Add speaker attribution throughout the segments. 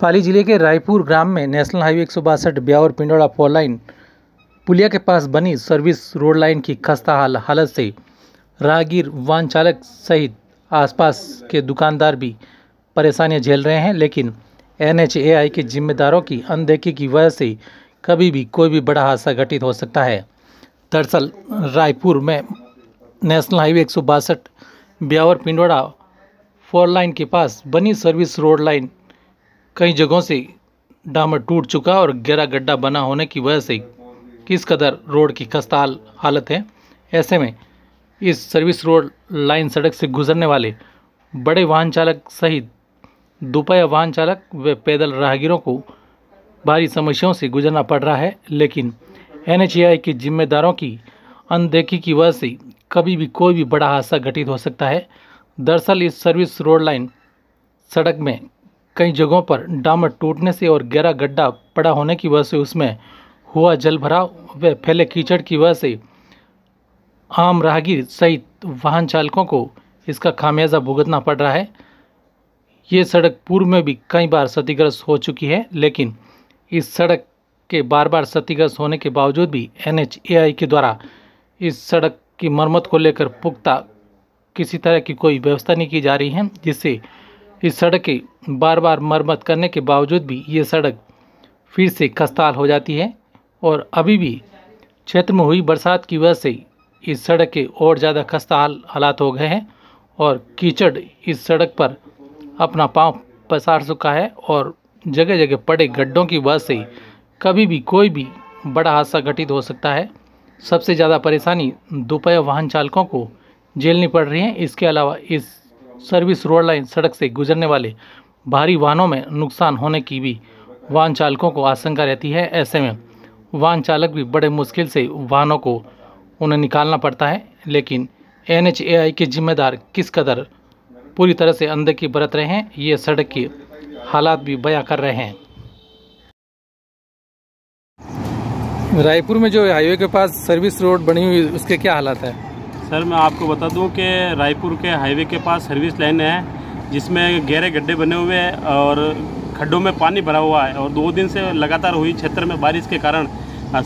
Speaker 1: पाली ज़िले के रायपुर ग्राम में नेशनल हाईवे एक सौ बासठ ब्यावर पिंडोड़ा फोर लाइन पुलिया के पास बनी सर्विस रोड लाइन की खस्ता हाल हालत से राहगीर वाहन चालक सहित आसपास के दुकानदार भी परेशानियाँ झेल रहे हैं, लेकिन एनएचएआई के जिम्मेदारों की अनदेखी की वजह से कभी भी कोई भी बड़ा हादसा घटित हो सकता है। दरअसल, रायपुर में नेशनल हाईवे एक सौ बासठ ब्यावर पिंडोड़ा फोर लाइन के पास बनी सर्विस रोड लाइन कई जगहों से डामर टूट चुका और गहरा गड्ढा बना होने की वजह से किस कदर रोड की खस्ता हालत है। ऐसे में इस सर्विस रोड लाइन सड़क से गुजरने वाले बड़े वाहन चालक सहित दोपहिया वाहन चालक व पैदल राहगीरों को भारी समस्याओं से गुजरना पड़ रहा है, लेकिन एन के जिम्मेदारों की अनदेखी की वजह से कभी भी कोई भी बड़ा हादसा घटित हो सकता है। दरअसल इस सर्विस रोड लाइन सड़क में कई जगहों पर डामर टूटने से और गहरा गड्ढा पड़ा होने की वजह से उसमें हुआ जल भराव व फैले कीचड़ की वजह से आम राहगीर सहित वाहन चालकों को इसका खामियाजा भुगतना पड़ रहा है। ये सड़क पूर्व में भी कई बार क्षतिग्रस्त हो चुकी है, लेकिन इस सड़क के बार बार क्षतिग्रस्त होने के बावजूद भी एनएचएआई के द्वारा इस सड़क की मरम्मत को लेकर पुख्ता किसी तरह की कोई व्यवस्था नहीं की जा रही है, जिससे इस सड़क की बार बार मरम्मत करने के बावजूद भी ये सड़क फिर से खस्ताहाल हो जाती है और अभी भी क्षेत्र में हुई बरसात की वजह से इस सड़क के और ज़्यादा खस्ताहाल हालात हो गए हैं और कीचड़ इस सड़क पर अपना पाँव पसार चुका है और जगह जगह पड़े गड्ढों की वजह से कभी भी कोई भी बड़ा हादसा घटित हो सकता है। सबसे ज़्यादा परेशानी दोपहिया वाहन चालकों को झेलनी पड़ रही है। इसके अलावा इस सर्विस रोड लाइन सड़क से गुजरने वाले भारी वाहनों में नुकसान होने की भी वाहन चालकों को आशंका रहती है। ऐसे में वाहन चालक भी बड़े मुश्किल से वाहनों को उन्हें निकालना पड़ता है, लेकिन एनएचएआई के जिम्मेदार किस कदर पूरी तरह से अनदेखी बरत रहे हैं, ये सड़क के हालात भी बयां कर रहे हैं। रायपुर में जो हाईवे के पास सर्विस रोड बनी हुई, उसके क्या हालात है?
Speaker 2: सर, मैं आपको बता दूँ कि रायपुर के हाईवे के पास सर्विस लाइन है, जिसमें गहरे गड्ढे बने हुए हैं और खड्डों में पानी भरा हुआ है और दो दिन से लगातार हुई क्षेत्र में बारिश के कारण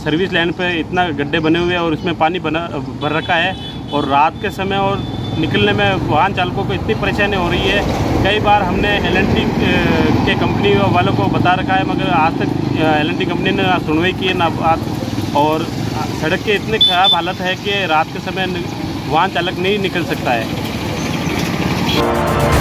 Speaker 2: सर्विस लाइन पर इतना गड्ढे बने हुए हैं और इसमें पानी बना, भर रखा है और रात के समय और निकलने में वाहन चालकों को इतनी परेशानी हो रही है। कई बार हमने एलएनटी के कंपनी वालों को बता रखा है, मगर आज तक एलएनटी कंपनी ने ना सुनवाई की है, ना और सड़क के इतने ख़राब हालत है कि रात के समय वाहन चालक नहीं निकल सकता है।